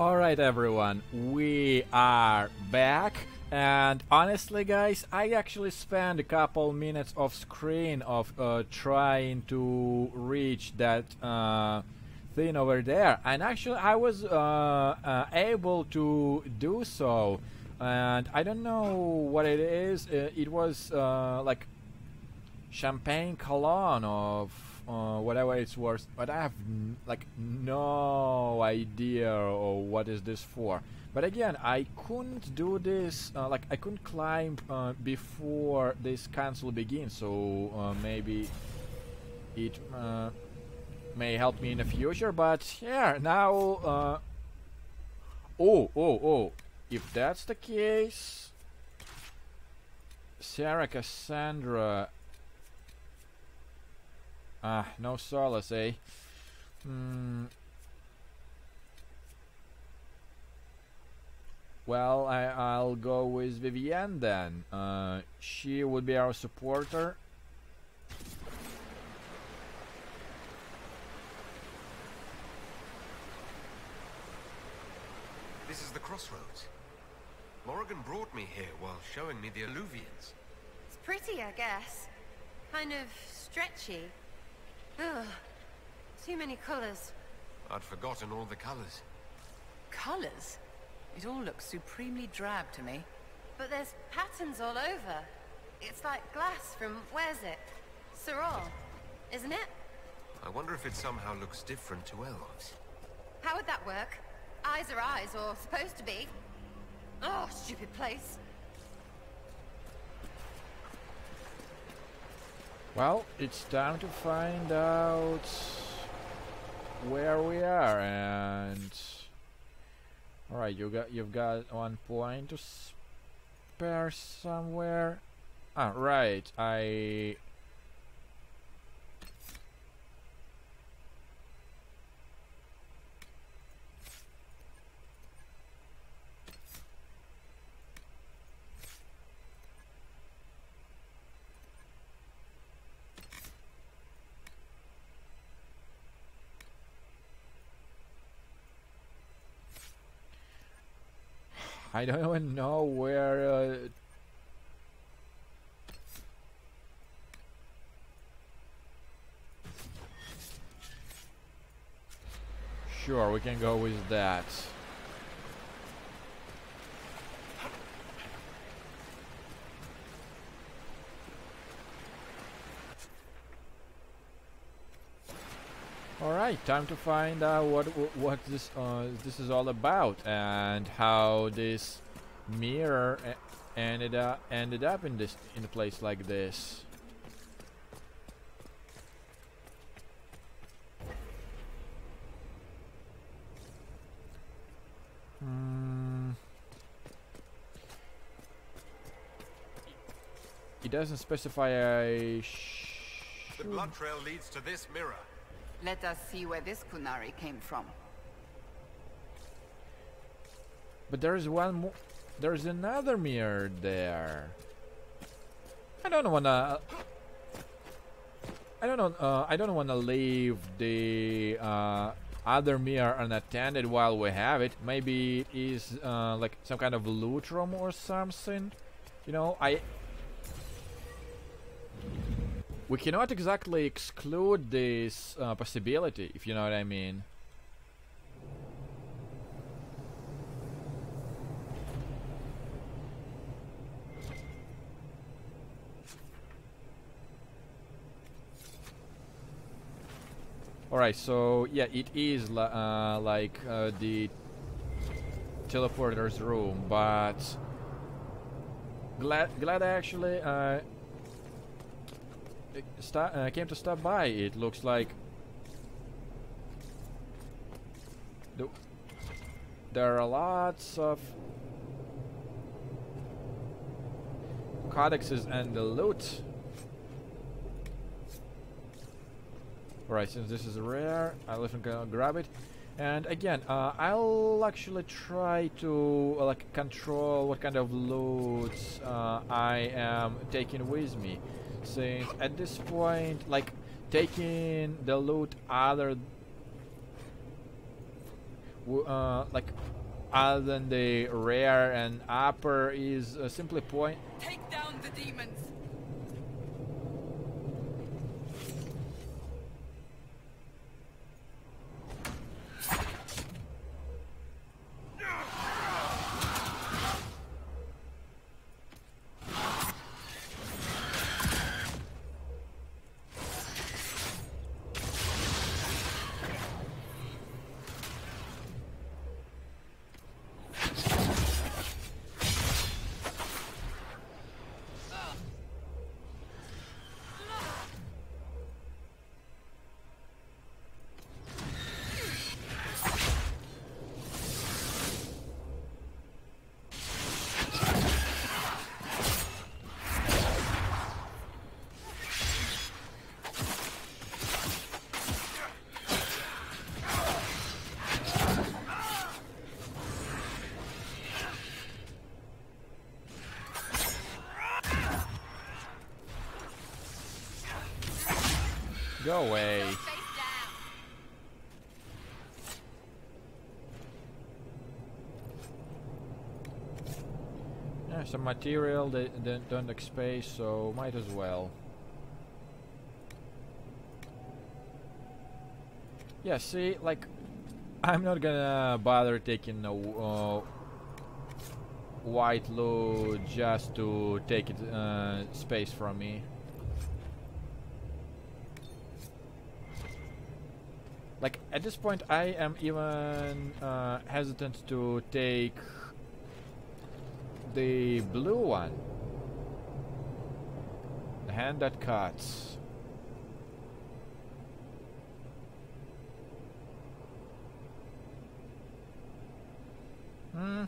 Alright, everyone, we are back. And honestly, guys, I actually spent a couple minutes off screen of uh, trying to reach that uh, thing over there. And actually, I was uh, uh able to do so. And I don't know what it is. Uh, it was uh, like champagne cologne of uh, whatever it's worth, but I have like no idea or what is this for. But again, I couldn't do this, uh, like I couldn't climb uh, before this cancel begins, so uh, maybe it uh, may help me in the future, but yeah, now... Uh, oh, oh, oh, if that's the case... Sera Cassandra Ah, no Solas, eh? Hmm. Well, I, I'll go with Vivienne then. Uh, she would be our supporter. This is the crossroads. Morrigan brought me here while showing me the eluvians. It's pretty, I guess. Kind of stretchy. Ugh. Too many colors. I'd forgotten all the colors. Colors? It all looks supremely drab to me. But there's patterns all over. It's like glass from, where's it? Serral, isn't it? I wonder if it somehow looks different to elves. How would that work? Eyes are eyes, or supposed to be. Oh, stupid place. Well, it's time to find out where we are and Alright, you got you've got one point to spare somewhere. Ah, right. I I don't even know where uh, Sure, we can go with that. Alright, time to find out what what this uh, this is all about and how this mirror ended up ended up in this in a place like this. Hmm. It doesn't specify a. The blood trail leads to this mirror. Let us see where this Qunari came from. But there is one more. There's another mirror there. I don't wanna. I don't know. Uh, I don't wanna leave the uh, other mirror unattended while we have it. Maybe it is uh, like some kind of loot room or something. You know, I we cannot exactly exclude this uh, possibility, if you know what I mean. Alright, so yeah, it is uh, like uh, the teleporter's room, but glad glad actually uh, uh, came to stop by. It looks like the, there are lots of codexes and the loot. Alright, since this is rare, I'll even grab it. And again, uh, I'll actually try to uh, like control what kind of loot uh, I am taking with me since at this point like taking the loot other uh, like other than the rare and upper is uh, simply point Take down the demons! Go away. Yeah, some material they, they don't take space, so might as well. Yeah, see, like, I'm not gonna bother taking a uh, white loot just to take it uh, space from me. Like at this point, I am even uh, hesitant to take the blue one, the hand that cuts. Hmm.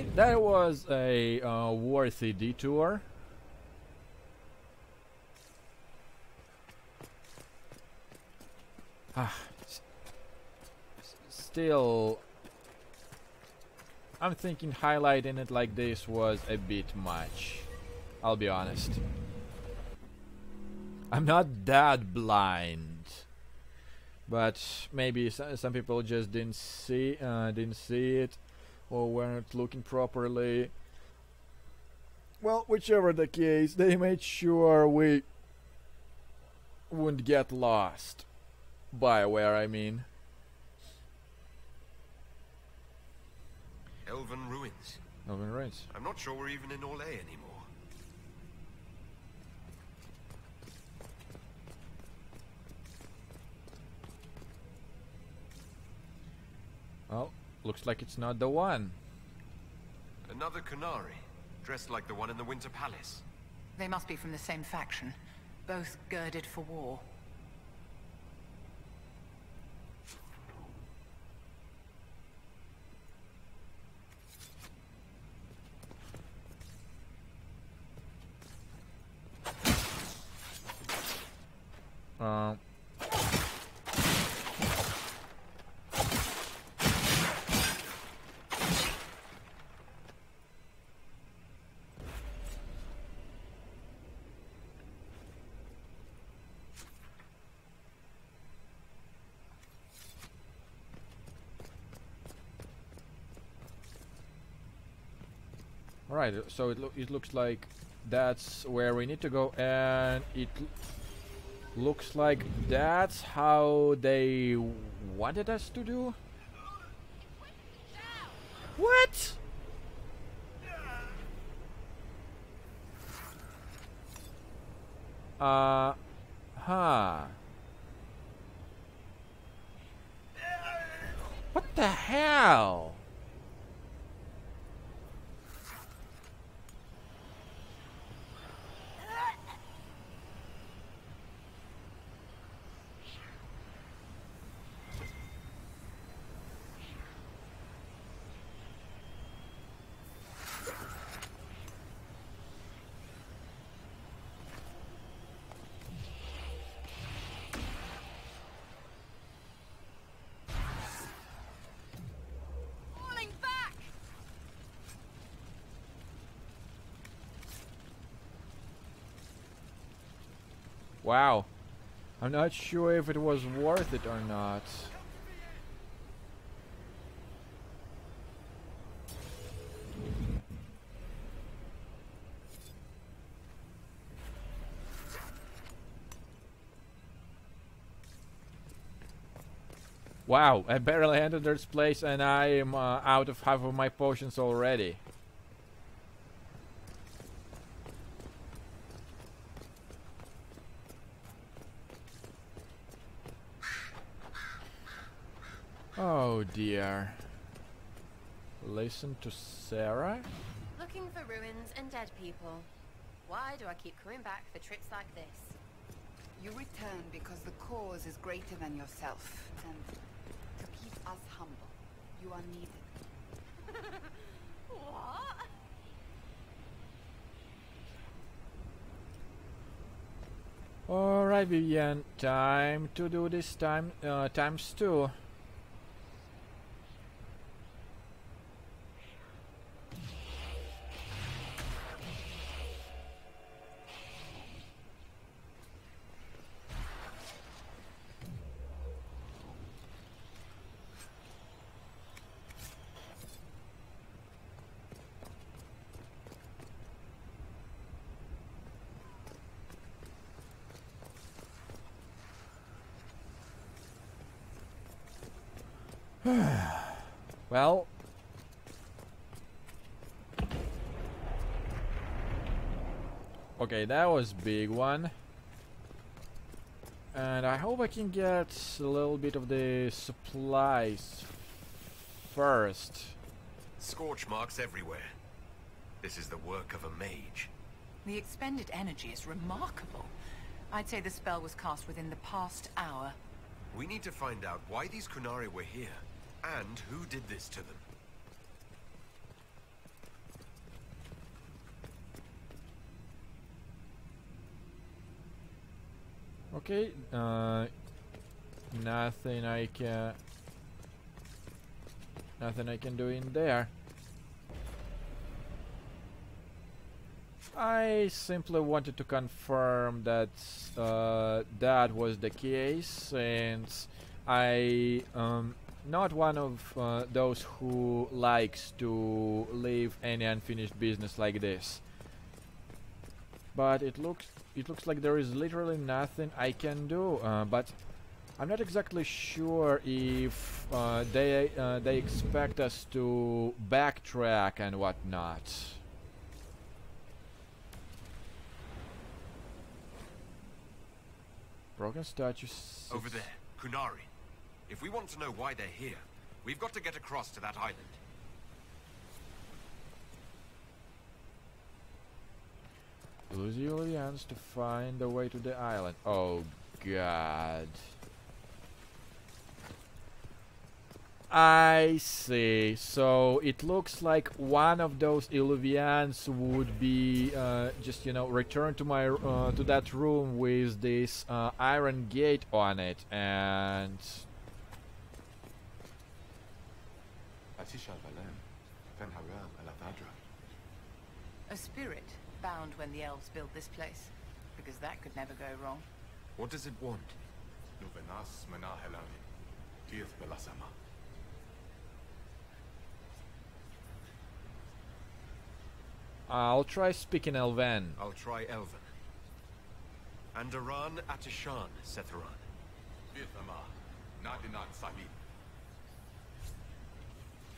Hmm. That was a uh, worthy detour. Ah, still, I'm thinking highlighting it like this was a bit much. I'll be honest. I'm not that blind, but maybe so- some people just didn't see uh, didn't see it or weren't looking properly. Well, whichever the case, they made sure we wouldn't get lost. By where I mean. Elven ruins. Elven Reigns. I'm not sure we're even in Orlais anymore. Well, looks like it's not the one. Another Qunari, dressed like the one in the Winter Palace. They must be from the same faction, both girded for war. Um. Right, so it, loo- it looks like that's where we need to go, and it looks like that's how they wanted us to do. What? Uh, huh. What the hell? Wow. I'm not sure if it was worth it or not. Wow, I barely entered this place and I am uh, out of half of my potions already. Oh dear. Listen to Sera? Looking for ruins and dead people. Why do I keep coming back for trips like this? You return because the cause is greater than yourself, and to keep us humble, you are needed. What? Alright Vivienne, time to do this time uh, times two. well. Okay, that was big one. And I hope I can get a little bit of the supplies first. Scorch marks everywhere. This is the work of a mage. The expended energy is remarkable. I'd say the spell was cast within the past hour. We need to find out why these Qunari were here, and who did this to them. Okay, uh, nothing I can, nothing I can do in there. I simply wanted to confirm that uh, that was the case, since I um, not one of uh, those who likes to leave any unfinished business like this. But it looks it looks like there is literally nothing I can do. Uh, but I'm not exactly sure if uh, they uh, they expect us to backtrack and whatnot. Broken statues. Over there, Qunari. If we want to know why they're here, we've got to get across to that island. Use the eluvians to find the way to the island. Oh god. I see. So it looks like one of those eluvians would be uh, just you know return to my uh, to that room with this uh, iron gate on it and A spirit bound when the elves built this place. Because that could never go wrong. What does it want? Nuvenas menahelani. Tieth belasama. I'll try speaking Elven. I'll try Elven. Andaran Atishan, Setheran. Vithama. Nadinat sahi.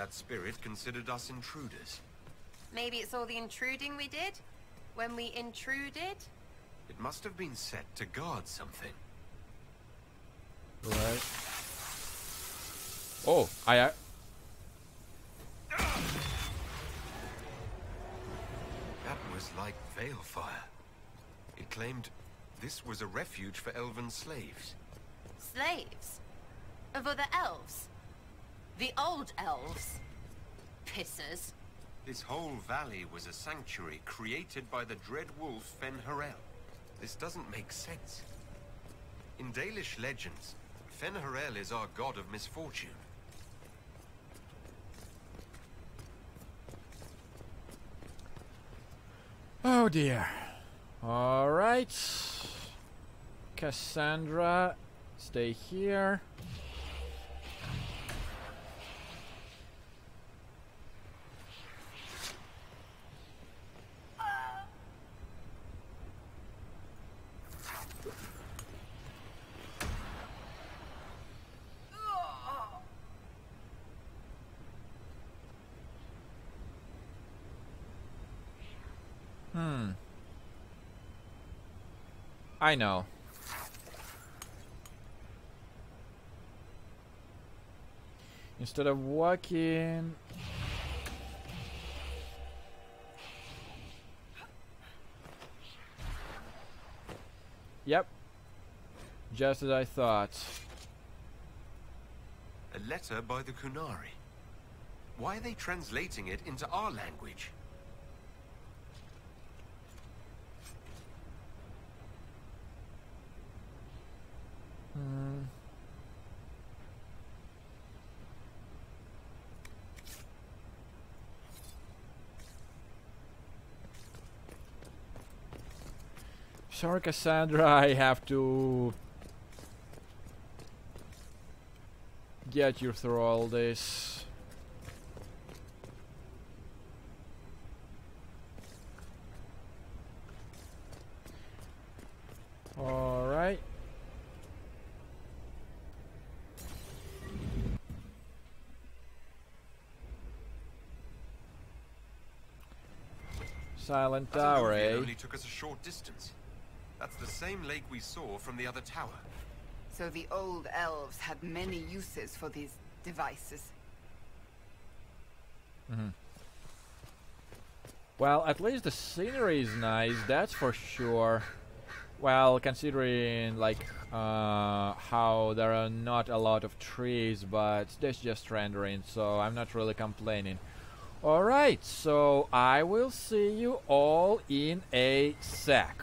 that spirit considered us intruders. Maybe it's all the intruding we did? When we intruded? It must have been set to guard something. Right. Oh, I. Uh, That was like Veilfire. It claimed this was a refuge for elven slaves. Slaves? Of other elves? The old elves? Pissers. This whole valley was a sanctuary created by the dread wolf Fen'Harel. This doesn't make sense. In Dalish legends, Fen'Harel is our god of misfortune. oh dear. Alright. Cassandra, stay here. Hmm. I know. Instead of walking... Yep. Just as I thought. A letter by the Qunari. Why are they translating it into our language? Hmm. Sorry, Cassandra, I have to get you through all this. Alright. Silent As a Tower, eh? only took us a short distance. That's the same lake we saw from the other tower. So the old elves had many uses for these devices. hmm Well, at least the scenery is nice, that's for sure. Well, considering like uh, how there are not a lot of trees, but that's just rendering, so I'm not really complaining. Alright, so I will see you all in a sec.